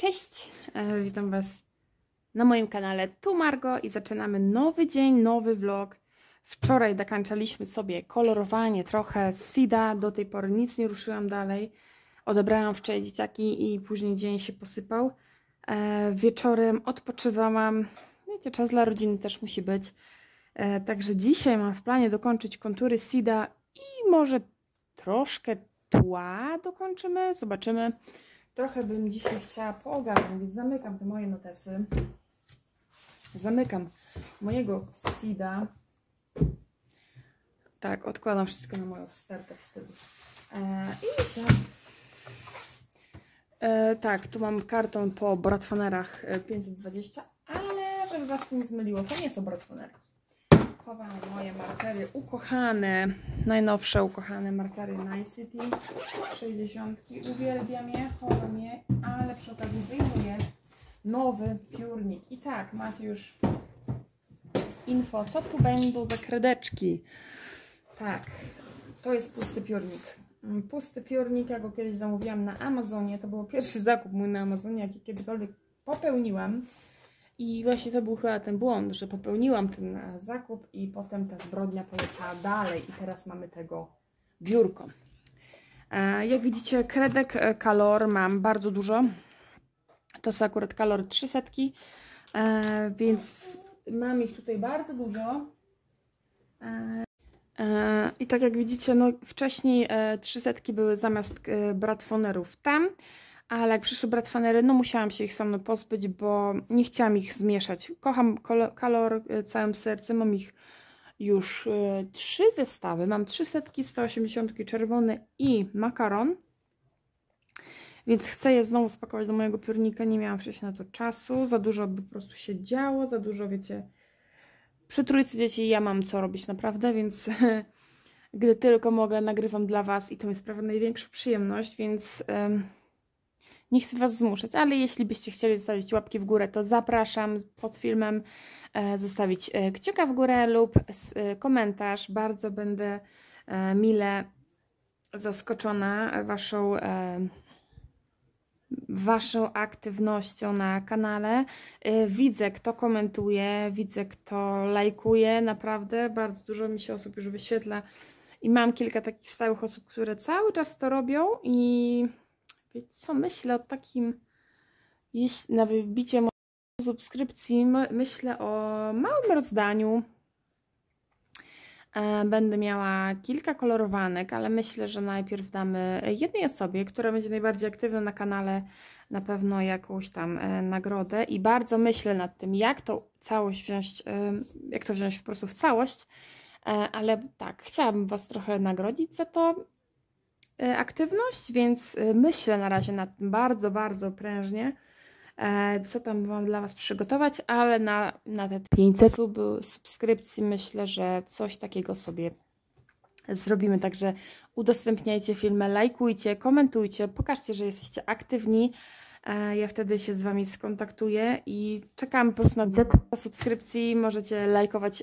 Cześć, e, witam Was na moim kanale Tu Margo i zaczynamy nowy dzień, nowy vlog. Wczoraj dokończaliśmy sobie kolorowanie trochę Sida, do tej pory nic nie ruszyłam dalej. Odebrałam wczoraj dzieciaki i później dzień się posypał. E, wieczorem odpoczywałam, wiecie, czas dla rodziny też musi być. E, także dzisiaj mam w planie dokończyć kontury Sida i może troszkę tła dokończymy, zobaczymy. Trochę bym dzisiaj chciała poogarnąć, więc zamykam te moje notesy. Zamykam mojego Sida. Tak, odkładam wszystko na moją stertę wstydu. E, I za... E, tak, tu mam karton po Bratfanerach 520, ale żeby Was nie zmyliło, to nie są Bratfanerki. Chowam moje markery ukochane, najnowsze ukochane markery Night City 60. Uwielbiam je, chowam je, ale przy okazji wyjmuję nowy piórnik. I tak, macie już info, co tu będą za kredeczki. Tak, to jest pusty piórnik. Pusty piórnik, ja go kiedyś zamówiłam na Amazonie. To był pierwszy zakup mój na Amazonie, jaki kiedykolwiek popełniłam. I właśnie to był chyba ten błąd, że popełniłam ten e, zakup i potem ta zbrodnia poleciała dalej i teraz mamy tego biurko. E, jak widzicie, kredek e, Kalor mam bardzo dużo. To są akurat Kalor 300, więc mam ich tutaj bardzo dużo. I tak jak widzicie, no wcześniej 300 były zamiast Bradfonerów tam, ale jak przyszły bratwanery, no musiałam się ich sama pozbyć, bo nie chciałam ich zmieszać. Kocham kalor e, całym sercem, mam ich już y, trzy zestawy. Mam trzy setki 180 czerwony i makaron. Więc chcę je znowu spakować do mojego piórnika. Nie miałam wcześniej na to czasu. Za dużo by po prostu się działo, za dużo, wiecie... Przy trójcy dzieci ja mam co robić naprawdę, więc gdy tylko mogę, nagrywam dla Was i to mi sprawia największą przyjemność, więc... Nie chcę Was zmuszać, ale jeśli byście chcieli zostawić łapki w górę, to zapraszam pod filmem e, zostawić e, kciuka w górę lub e, komentarz. Bardzo będę mile zaskoczona Waszą, waszą aktywnością na kanale. Widzę, kto komentuje, widzę, kto lajkuje. Naprawdę bardzo dużo mi się osób już wyświetla. I mam kilka takich stałych osób, które cały czas to robią i Co, myślę o takim, na wybicie subskrypcji, myślę o małym rozdaniu. E, będę miała kilka kolorowanek, ale myślę, że najpierw damy jednej osobie, która będzie najbardziej aktywna na kanale, na pewno jakąś tam e, nagrodę. I bardzo myślę nad tym, jak to całość wziąć, e, jak to wziąć po prostu w całość, ale tak, chciałabym Was trochę nagrodzić za to aktywność, więc e, myślę na razie nad tym bardzo, bardzo prężnie, e, co tam mam dla Was przygotować, ale na, na te 500 sub, subskrypcji myślę, że coś takiego sobie zrobimy. Także udostępniajcie filmy, lajkujcie, komentujcie, pokażcie, że jesteście aktywni. Ja wtedy się z Wami skontaktuję i czekam po prostu na subskrypcji. Możecie lajkować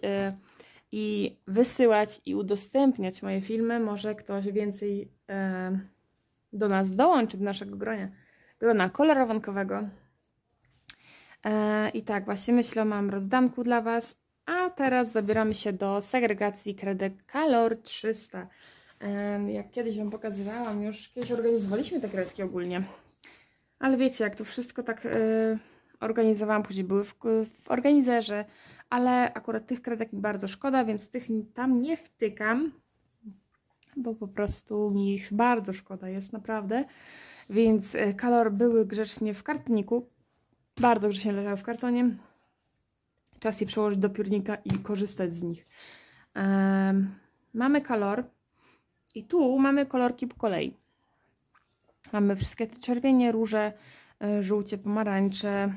i wysyłać i udostępniać moje filmy. Może ktoś więcej e, do nas dołączy, do naszego gronia, grona kolorowankowego. E, I tak, właśnie myślę, mam rozdanku dla Was. A teraz zabieramy się do segregacji kredek Color 300. E, jak kiedyś Wam pokazywałam, już kiedyś organizowaliśmy te kredki ogólnie. Ale wiecie, jak to wszystko tak e, organizowałam, później były w, w organizerze, ale akurat tych kredek mi bardzo szkoda, więc tych tam nie wtykam, bo po prostu mi ich bardzo szkoda jest naprawdę. Więc e, kalor były grzecznie w kartoniku, bardzo grzecznie leżały w kartonie. Czas je przełożyć do piórnika i korzystać z nich. Um, mamy kalor i tu mamy kolorki po kolei. Mamy wszystkie te czerwienie, róże, e, żółcie, pomarańcze.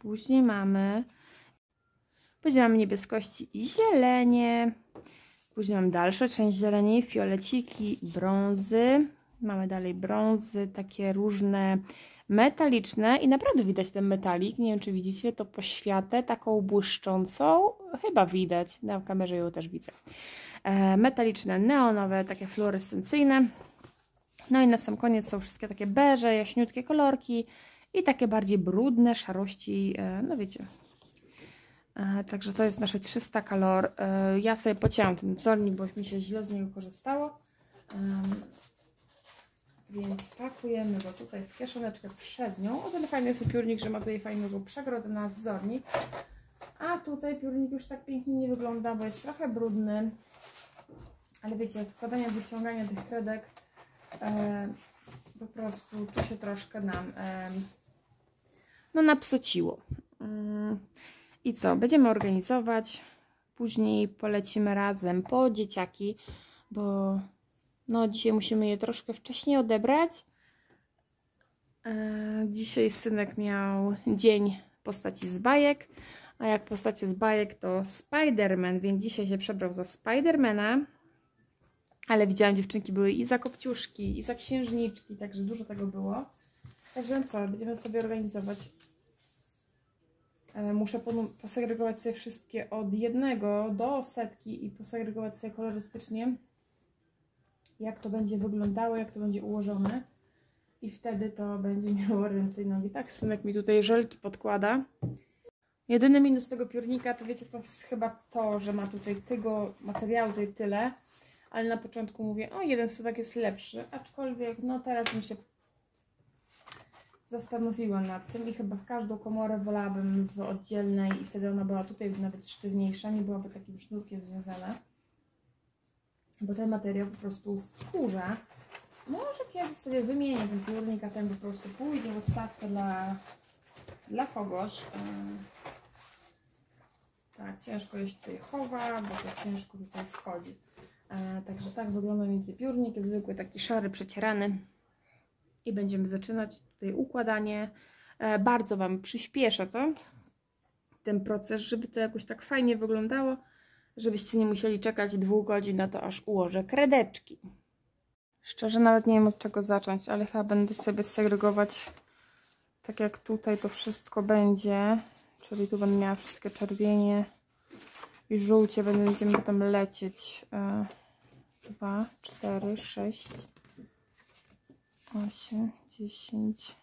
Później mamy Później mamy niebieskości i zielenie. Później mamy dalszą część zieleni, fioleciki, brązy. Mamy dalej brązy, takie różne metaliczne i naprawdę widać ten metalik. Nie wiem, czy widzicie to poświatę taką błyszczącą. Chyba widać, na kamerze ją też widzę. E, metaliczne, neonowe, takie fluorescencyjne. No i na sam koniec są wszystkie takie beże, jaśniutkie kolorki i takie bardziej brudne szarości, e, no wiecie. E, także to jest nasze 300 kalor. E, ja sobie pocięłam ten wzornik, bo mi się źle z niego korzystało. Więc pakujemy go tutaj w kieszoneczkę przednią. O ten fajny jest piórnik, że ma tutaj fajną przegrodę na wzornik. A tutaj piórnik już tak pięknie nie wygląda, bo jest trochę brudny. Ale wiecie, od wkładania, wyciągania tych kredek e, po prostu tu się troszkę nam e, no napsociło. Mm. I co? Będziemy organizować. Później polecimy razem po dzieciaki, bo no dzisiaj musimy je troszkę wcześniej odebrać. E, dzisiaj synek miał dzień postaci z bajek, a jak postacie z bajek to Spider-Man, więc dzisiaj się przebrał za Spidermana. Ale widziałam, dziewczynki były i za kopciuszki, i za księżniczki, także dużo tego było. Także co, będziemy sobie organizować. E, muszę posegregować sobie wszystkie od jednego do setki i posegregować sobie kolorystycznie, jak to będzie wyglądało, jak to będzie ułożone. I wtedy to będzie miało ręce i nogi. Tak, synek mi tutaj żelki podkłada. Jedyny minus tego piórnika, to wiecie, to jest chyba to, że ma tutaj tego materiału tutaj tyle, ale na początku mówię, o jeden suwak jest lepszy, aczkolwiek no teraz bym się zastanowiła nad tym i chyba w każdą komorę wolałabym w oddzielnej i wtedy ona była tutaj nawet sztywniejsza, nie byłaby takim sznurkiem związana, bo ten materiał po prostu wkurza. Może kiedyś sobie wymienię ten piórnik, a ten po prostu pójdzie w odstawkę dla, dla kogoś. Tak, ciężko się tutaj chowa, bo to ciężko tutaj wchodzi. E, także tak wygląda między piórnik, zwykły taki szary, przecierany. I będziemy zaczynać tutaj układanie. E, bardzo Wam przyspieszę to, ten proces, żeby to jakoś tak fajnie wyglądało, żebyście nie musieli czekać dwóch godzin na to, aż ułożę kredeczki. Szczerze nawet nie wiem od czego zacząć, ale chyba będę sobie segregować tak jak tutaj to wszystko będzie. Czyli tu będę miała wszystkie czerwienie i żółcie. Będziemy potem lecieć. 2, 4, 6, 8, 10.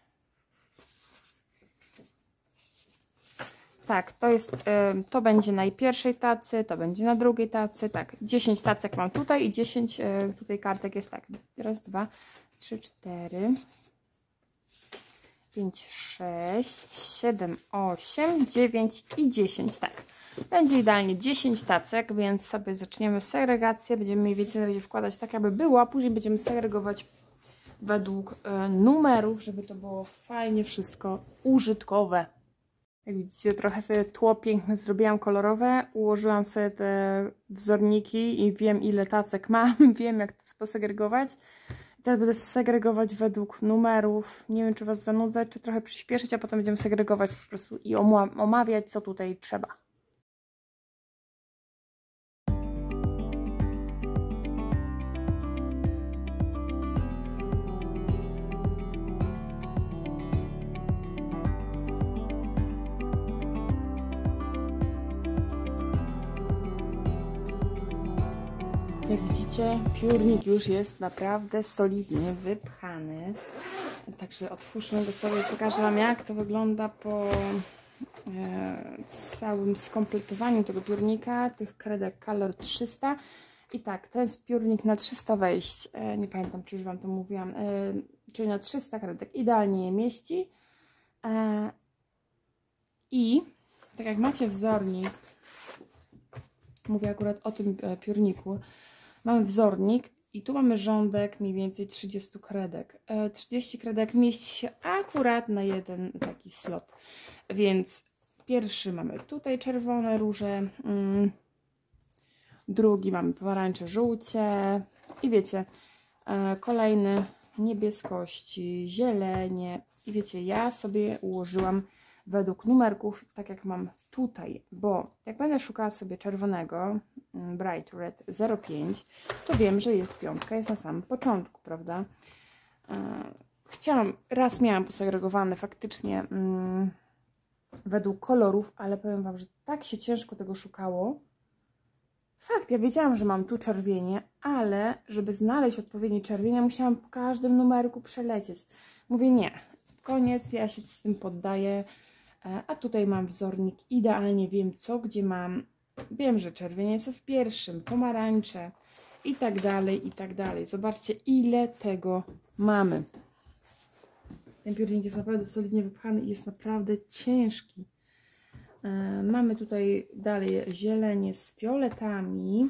Tak, to jest, to będzie na pierwszej tacy, to będzie na drugiej tacy, tak, 10 tacek mam tutaj i 10 e, tutaj kartek jest tak, raz, dwa, trzy, cztery, 5, 6, 7, 8, 9 i 10. Tak, będzie idealnie 10 tacek, więc sobie zaczniemy segregację. Będziemy mniej więcej na razie wkładać tak, aby było, a później będziemy segregować według e, numerów, żeby to było fajnie wszystko użytkowe. Jak widzicie, trochę sobie tło piękne zrobiłam kolorowe, ułożyłam sobie te wzorniki i wiem ile tacek mam, wiem jak to posegregować. Teraz będę segregować według numerów. Nie wiem, czy Was zanudzę, czy trochę przyspieszyć, a potem będziemy segregować po prostu i omawiać, co tutaj trzeba. Jak widzicie, piórnik już jest naprawdę solidnie wypchany. Także otwórzmy go sobie, pokażę Wam jak to wygląda po e, całym skompletowaniu tego piórnika, tych kredek Color 300. I tak, to jest piórnik na 300 wejść, e, nie pamiętam czy już Wam to mówiłam, e, czyli na 300 kredek, idealnie je mieści. I tak jak macie wzornik, mówię akurat o tym piórniku, Mamy wzornik i tu mamy rządek mniej więcej 30 kredek. 30 e, kredek mieści się akurat na jeden taki slot. Więc pierwszy mamy tutaj czerwone róże, mm, drugi mamy pomarańcze, żółcie i wiecie, e, kolejny niebieskości, zielenie i wiecie, ja sobie ułożyłam według numerków, tak jak mam tutaj, bo jak będę szukała sobie czerwonego mm, Bright Red 05, to wiem, że jest piątka, jest na samym początku, prawda? E, chciałam, raz miałam posegregowane faktycznie mm, według kolorów, ale powiem Wam, że tak się ciężko tego szukało, Fakt, ja wiedziałam, że mam tu czerwienie, ale żeby znaleźć odpowiednie czerwienie, musiałam po każdym numerku przelecieć. Mówię nie, koniec, ja się z tym poddaję. E, a tutaj mam wzornik, idealnie wiem co, gdzie mam. Wiem, że czerwienie są w pierwszym, pomarańcze i tak dalej, i tak dalej. Zobaczcie, ile tego mamy. Ten piórnik jest naprawdę solidnie wypchany i jest naprawdę ciężki. E, mamy tutaj dalej zielenie z fioletami.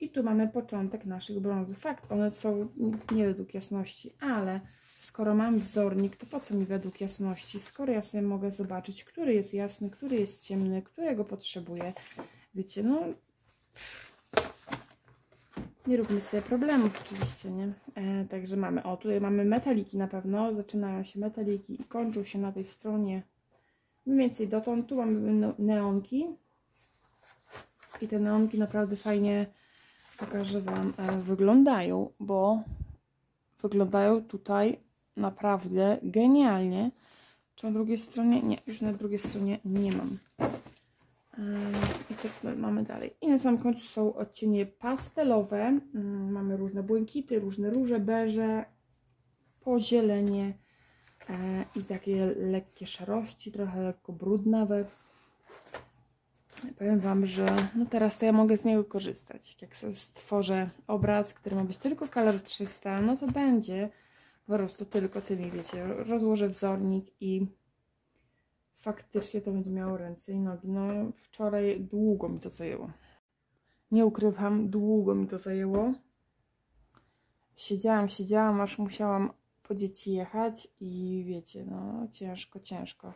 I tu mamy początek naszych brązów. Fakt, one są nie według jasności, ale skoro mam wzornik, to po co mi według jasności? Skoro ja sobie mogę zobaczyć, który jest jasny, który jest ciemny, którego potrzebuję. Wiecie, no... Nie róbmy sobie problemów oczywiście, nie? E, także mamy, o tutaj mamy metaliki na pewno, zaczynają się metaliki i kończą się na tej stronie mniej więcej dotąd. Tu mamy no, neonki i te neonki naprawdę fajnie pokażę Wam, e, wyglądają, bo wyglądają tutaj naprawdę genialnie. Czy na drugiej stronie? Nie, już na drugiej stronie nie mam. E, I co tutaj mamy dalej? I na samym końcu są odcienie pastelowe. Mm, mamy różne błękity, różne róże, beże, pozielenie e, i takie lekkie szarości, trochę lekko brudnawe. Powiem Wam, że no teraz to ja mogę z niego korzystać. Jak sobie stworzę obraz, który ma być tylko kolor 300, no to będzie po prostu tylko tymi, wiecie, rozłożę wzornik i faktycznie to będzie miało ręce i nogi. No wczoraj długo mi to zajęło. Nie ukrywam, długo mi to zajęło. Siedziałam, siedziałam, aż musiałam po dzieci jechać i wiecie, no ciężko, ciężko.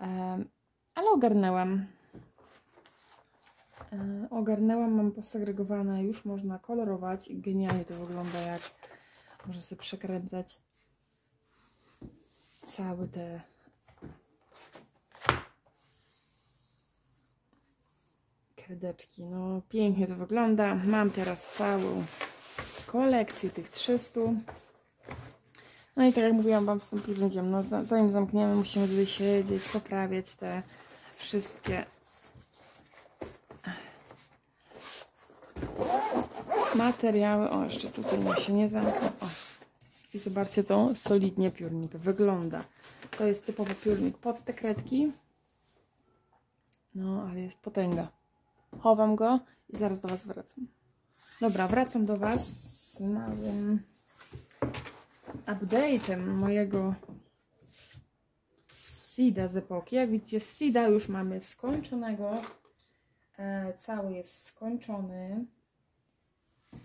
Um, ale ogarnęłam. E, ogarnęłam, mam posegregowane, już można kolorować genialnie to wygląda, jak może sobie przekręcać całe te kredeczki. No pięknie to wygląda. Mam teraz całą kolekcję tych 300. No i tak jak mówiłam Wam z tym no zanim zamkniemy musimy tutaj siedzieć, poprawiać te wszystkie materiały. O, jeszcze tutaj mi się nie zamknął. O. I zobaczcie, to solidnie piórnik wygląda. To jest typowy piórnik pod te kredki. No, ale jest potęga. Chowam go i zaraz do Was wracam. Dobra, wracam do Was z małym update'em mojego Sida z epoki. Jak widzicie, Sida już mamy skończonego. E, cały jest skończony.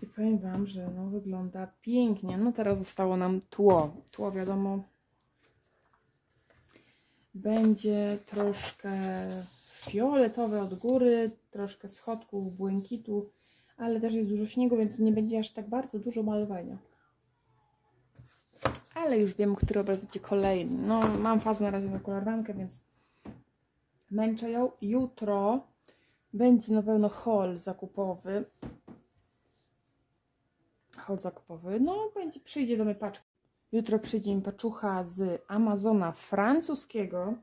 I powiem Wam, że no, wygląda pięknie. No teraz zostało nam tło. Tło wiadomo będzie troszkę fioletowe od góry, troszkę schodków, błękitu, ale też jest dużo śniegu, więc nie będzie aż tak bardzo dużo malowania. Ale już wiem, który obraz będzie kolejny. No, mam fazę na razie na kolorowankę, więc męczę ją. Jutro będzie na pewno haul zakupowy hol zakupowy. No, będzie, przyjdzie do mnie paczka. Jutro przyjdzie mi paczucha z Amazona francuskiego,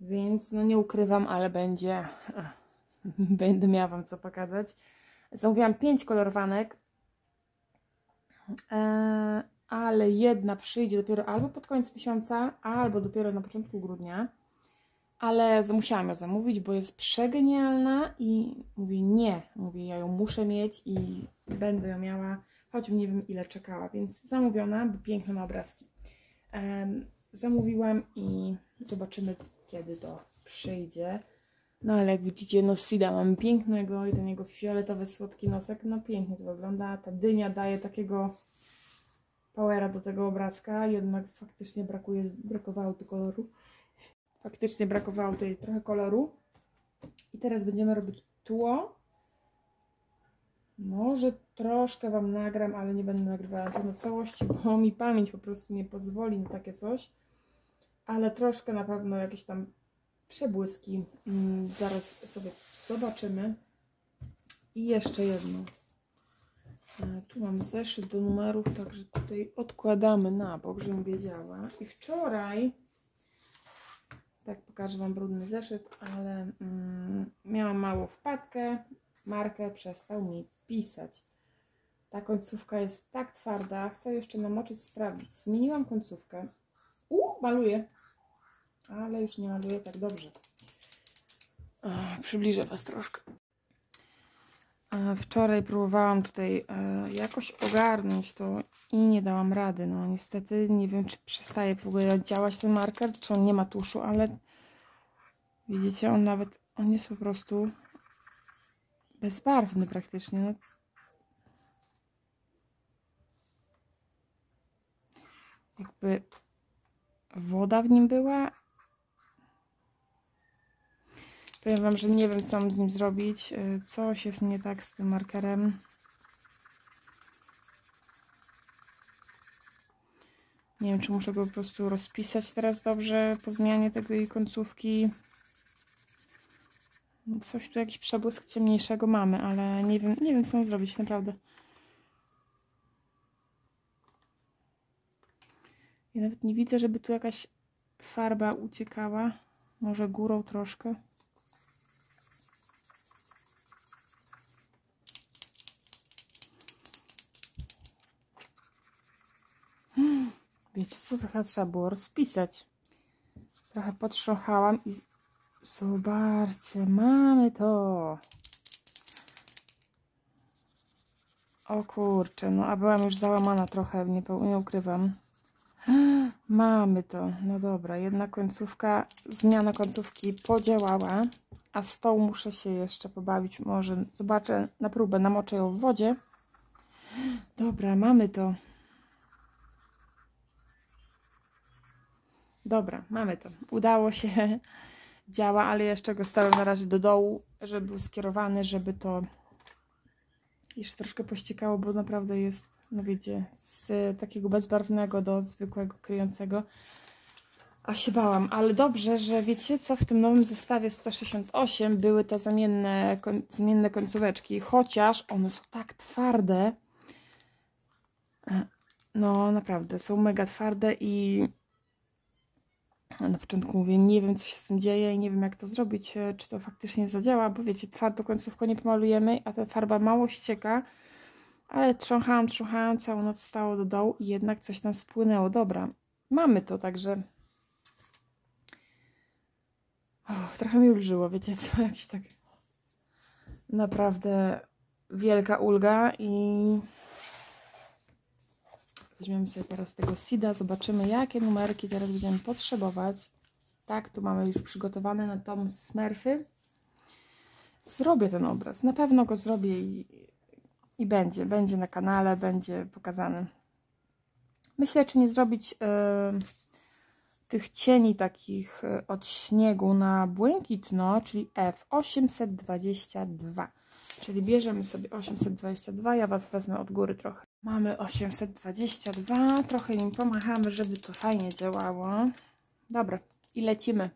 więc no nie ukrywam, ale będzie, będę miała Wam co pokazać. Zamówiłam pięć kolorowanek, e, ale jedna przyjdzie dopiero albo pod koniec miesiąca, albo dopiero na początku grudnia. Ale musiałam ją zamówić, bo jest przegenialna i mówię nie, mówię ja ją muszę mieć i będę ją miała choć nie wiem ile czekała, więc zamówiona, bo piękne ma obrazki. Um, zamówiłam i zobaczymy kiedy to przyjdzie. No ale jak widzicie, no Sida mamy pięknego i ten jego fioletowy, słodki nosek, no pięknie to wygląda. Ta dynia daje takiego powera do tego obrazka, jednak faktycznie brakuje, brakowało tu koloru. Faktycznie brakowało tutaj trochę koloru. I teraz będziemy robić tło może troszkę Wam nagram, ale nie będę nagrywała to na całości, bo mi pamięć po prostu nie pozwoli na takie coś. Ale troszkę na pewno jakieś tam przebłyski mm, zaraz sobie zobaczymy. I jeszcze jedno. E, tu mam zeszyt do numerów, także tutaj odkładamy na bok, żebym wiedziała. I wczoraj, tak pokażę Wam brudny zeszyt, ale mm, miałam małą wpadkę, marker przestał mi pisać. Ta końcówka jest tak twarda. Chcę jeszcze namoczyć, sprawdzić. Zmieniłam końcówkę. U, maluję. Ale już nie maluję tak dobrze. O, przybliżę Was troszkę. Wczoraj próbowałam tutaj e, jakoś ogarnąć to i nie dałam rady. No niestety nie wiem, czy przestaje w ogóle działać ten marker, czy on nie ma tuszu, ale widzicie, on nawet, on jest po prostu bezbarwny praktycznie. No. Jakby woda w nim była Powiem Wam, że nie wiem, co mam z nim zrobić. E, coś jest nie tak z tym markerem. Nie wiem, czy muszę go po prostu rozpisać teraz dobrze po zmianie tej końcówki. Coś tu, jakiś przebłysk ciemniejszego mamy, ale nie wiem, nie wiem co mam zrobić, naprawdę. Ja nawet nie widzę, żeby tu jakaś farba uciekała. Może górą troszkę. Wiecie co, trochę trzeba było rozpisać. Trochę potrząchałam i zobaczcie, mamy to. O kurczę, no a byłam już załamana trochę, nie, nie ukrywam. Mamy to. No dobra, jedna końcówka, zmiana końcówki podziałała, a z tą muszę się jeszcze pobawić. Może zobaczę na próbę, namoczę ją w wodzie. Dobra, mamy to. Dobra, mamy to. Udało się, działa, ale jeszcze go stałem na razie do dołu, żeby był skierowany, żeby to jeszcze troszkę pościekało, bo naprawdę jest, no wiecie, z takiego bezbarwnego do zwykłego kryjącego. A się bałam, ale dobrze, że wiecie co, w tym nowym zestawie 168 były te zamienne, zamienne końcóweczki, chociaż one są tak twarde, no naprawdę, są mega twarde i na początku mówię, nie wiem co się z tym dzieje i nie wiem jak to zrobić, e, czy to faktycznie zadziała, bo wiecie, twardo końcówką nie pomalujemy, a ta farba mało ścieka, ale trząchałam, trząchałam, całą noc stało do dołu i jednak coś tam spłynęło. Dobra, mamy to, także oh, trochę mi ulżyło, wiecie co, jakiś tak naprawdę wielka ulga i Weźmiemy sobie teraz tego SIDA, zobaczymy jakie numerki teraz będziemy potrzebować. Tak, tu mamy już przygotowany na tom Smurfy. Zrobię ten obraz, na pewno go zrobię i, i będzie, będzie na kanale, będzie pokazany. Myślę, czy nie zrobić yy, tych cieni takich e, od śniegu na błękitno, czyli F822. Czyli bierzemy sobie 822, ja Was wezmę od góry trochę. Mamy 822, trochę im pomachamy, żeby to fajnie działało. Dobra, i lecimy.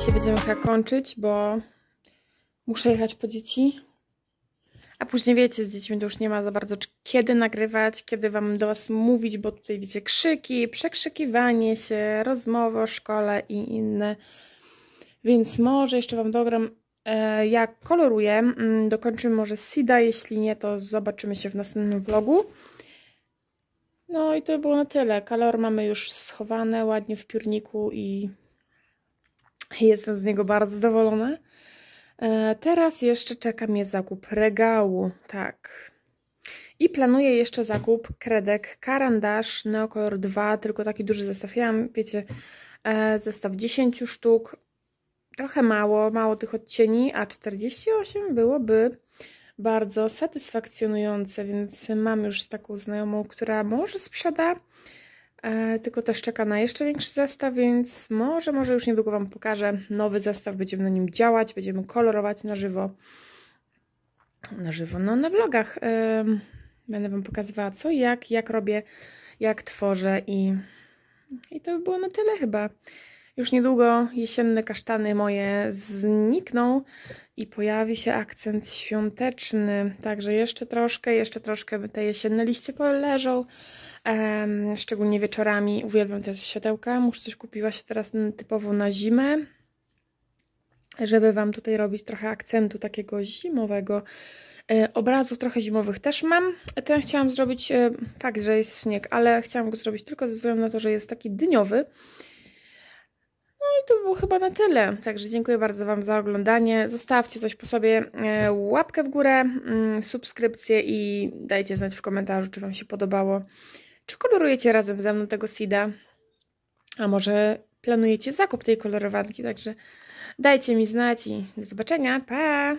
Dzisiaj będziemy chyba kończyć, bo muszę jechać po dzieci. A później wiecie, z dziećmi to już nie ma za bardzo kiedy nagrywać, kiedy wam do was mówić, bo tutaj wiecie krzyki, przekrzykiwanie się, rozmowy o szkole i inne. Więc może jeszcze wam dogram e, jak koloruję. Mm, dokończymy może Sida, jeśli nie, to zobaczymy się w następnym vlogu. No i to było na tyle. Kolor mamy już schowane ładnie w piórniku i Jestem z niego bardzo zadowolona. E, teraz jeszcze czeka mnie zakup regału, tak. I planuję jeszcze zakup kredek Karandasz Neocolor 2, tylko taki duży zestaw. Ja mam, wiecie, e, zestaw 10 sztuk. Trochę mało, mało tych odcieni, a 48 byłoby bardzo satysfakcjonujące, więc mam już taką znajomą, która może sprzeda tylko też czeka na jeszcze większy zestaw, więc może, może już niedługo Wam pokażę nowy zestaw, będziemy na nim działać, będziemy kolorować na żywo. Na żywo, no na vlogach. E, będę Wam pokazywała co, jak, jak robię, jak tworzę i, i to by było na tyle chyba. Już niedługo jesienne kasztany moje znikną i pojawi się akcent świąteczny. Także jeszcze troszkę, jeszcze troszkę te jesienne liście poleżą. Um, szczególnie wieczorami uwielbiam te światełka. Muszę coś kupiła się teraz typowo na zimę, żeby Wam tutaj robić trochę akcentu takiego zimowego. E, obrazów trochę zimowych też mam. Ten chciałam zrobić, e, że jest śnieg, ale chciałam go zrobić tylko ze względu na to, że jest taki dyniowy. No i to było chyba na tyle. Także dziękuję bardzo Wam za oglądanie. Zostawcie coś po sobie, e, łapkę w górę, mm, subskrypcję i dajcie znać w komentarzu, czy Wam się podobało. Czy kolorujecie razem ze mną tego seeda? A może planujecie zakup tej kolorowanki? Także dajcie mi znać i do zobaczenia. Pa!